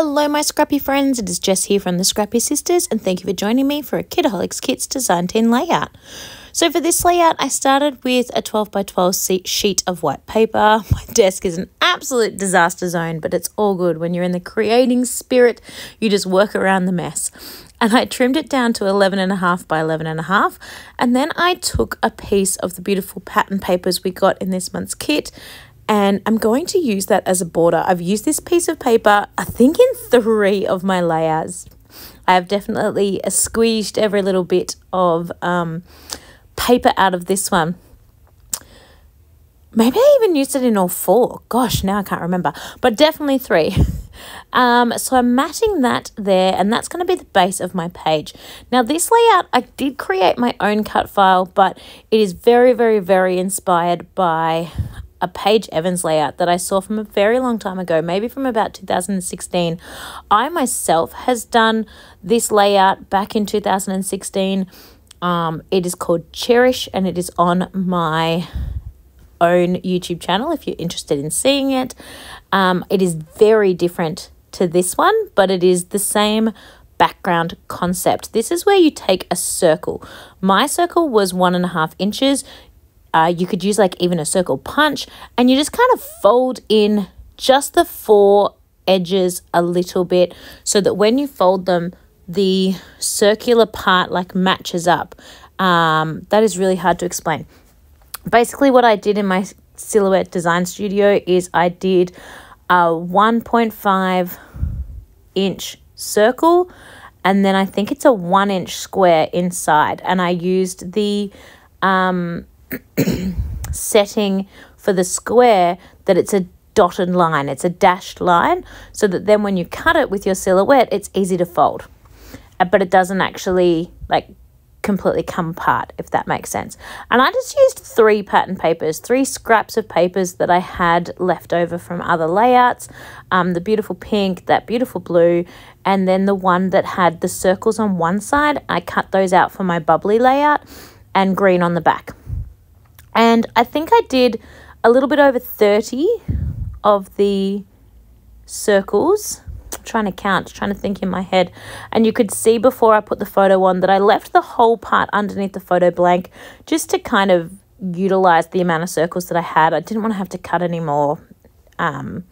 Hello, my scrappy friends. It is Jess here from the Scrappy Sisters, and thank you for joining me for a Kitaholics Kits Design Team layout. So for this layout, I started with a 12 by 12 sheet of white paper. My desk is an absolute disaster zone, but it's all good. When you're in the creating spirit, you just work around the mess. And I trimmed it down to 11 and a half by 11 and a half. And then I took a piece of the beautiful pattern papers we got in this month's kit and I'm going to use that as a border. I've used this piece of paper, I think in three of my layers. I have definitely squeezed every little bit of um, paper out of this one. Maybe I even used it in all four. Gosh, now I can't remember. But definitely three. um, so I'm matting that there, and that's going to be the base of my page. Now, this layout, I did create my own cut file, but it is very, very, very inspired by a Paige Evans layout that I saw from a very long time ago, maybe from about 2016. I myself has done this layout back in 2016. Um, it is called Cherish and it is on my own YouTube channel if you're interested in seeing it. Um, it is very different to this one, but it is the same background concept. This is where you take a circle. My circle was one and a half inches. Uh, you could use like even a circle punch and you just kind of fold in just the four edges a little bit so that when you fold them, the circular part like matches up. Um, that is really hard to explain. Basically, what I did in my silhouette design studio is I did a 1.5 inch circle and then I think it's a one inch square inside and I used the um, setting for the square that it's a dotted line, it's a dashed line, so that then when you cut it with your silhouette, it's easy to fold. Uh, but it doesn't actually like completely come apart, if that makes sense. And I just used three pattern papers, three scraps of papers that I had left over from other layouts. Um, the beautiful pink, that beautiful blue, and then the one that had the circles on one side. I cut those out for my bubbly layout and green on the back. And I think I did a little bit over 30 of the circles. I'm trying to count, trying to think in my head. And you could see before I put the photo on that I left the whole part underneath the photo blank just to kind of utilize the amount of circles that I had. I didn't want to have to cut any more. Um,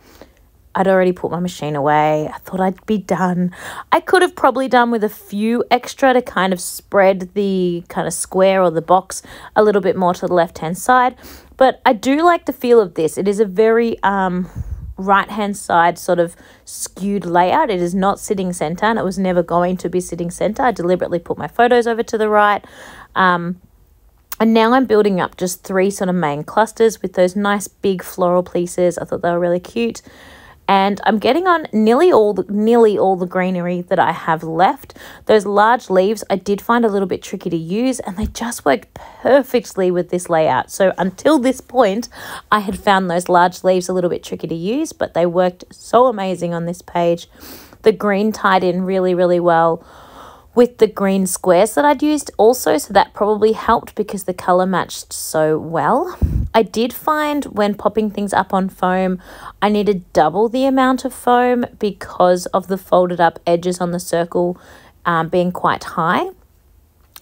I'd already put my machine away. I thought I'd be done. I could have probably done with a few extra to kind of spread the kind of square or the box a little bit more to the left hand side. But I do like the feel of this. It is a very um, right hand side sort of skewed layout. It is not sitting center and it was never going to be sitting center. I deliberately put my photos over to the right. Um, and now I'm building up just three sort of main clusters with those nice big floral pieces. I thought they were really cute and I'm getting on nearly all the, nearly all the greenery that I have left. Those large leaves I did find a little bit tricky to use and they just worked perfectly with this layout. So until this point, I had found those large leaves a little bit tricky to use, but they worked so amazing on this page. The green tied in really, really well with the green squares that I'd used also, so that probably helped because the colour matched so well. I did find when popping things up on foam, I needed double the amount of foam because of the folded up edges on the circle um, being quite high.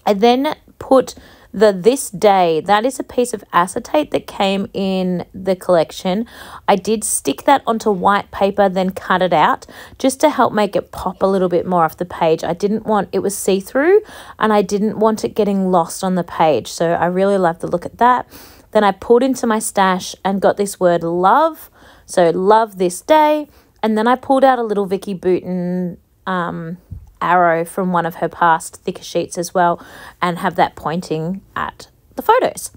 I then put the This Day, that is a piece of acetate that came in the collection. I did stick that onto white paper, then cut it out just to help make it pop a little bit more off the page. I didn't want, it was see-through and I didn't want it getting lost on the page. So I really love the look at that. Then I pulled into my stash and got this word love. So love this day. And then I pulled out a little Vicky Boutin um, arrow from one of her past thicker sheets as well and have that pointing at the photos.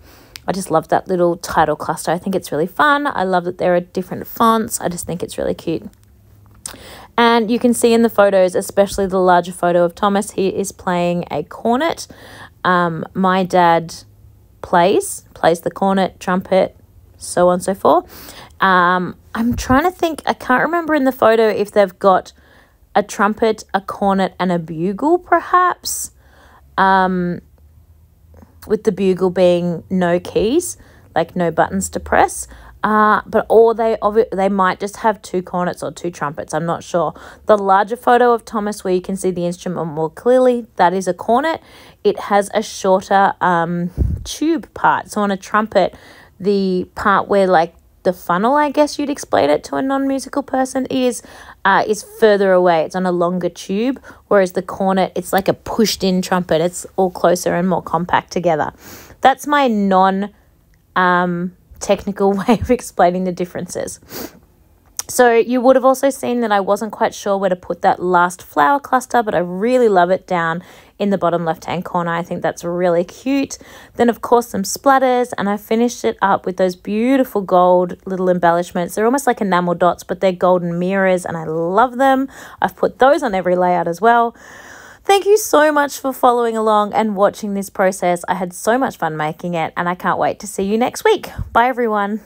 I just love that little title cluster. I think it's really fun. I love that there are different fonts. I just think it's really cute. And you can see in the photos, especially the larger photo of Thomas, he is playing a cornet. Um, my dad plays, plays the cornet, trumpet, so on and so forth. Um, I'm trying to think, I can't remember in the photo if they've got a trumpet, a cornet, and a bugle, perhaps. Um, with the bugle being no keys, like no buttons to press. Uh, but or they they might just have two cornets or two trumpets. I'm not sure. The larger photo of Thomas where you can see the instrument more clearly, that is a cornet. It has a shorter um, tube part. So on a trumpet, the part where like the funnel, I guess you'd explain it to a non-musical person, is uh, is further away. It's on a longer tube, whereas the cornet, it's like a pushed-in trumpet. It's all closer and more compact together. That's my non um, technical way of explaining the differences. So you would have also seen that I wasn't quite sure where to put that last flower cluster, but I really love it down in the bottom left hand corner. I think that's really cute. Then of course some splatters and I finished it up with those beautiful gold little embellishments. They're almost like enamel dots, but they're golden mirrors and I love them. I've put those on every layout as well. Thank you so much for following along and watching this process. I had so much fun making it and I can't wait to see you next week. Bye everyone.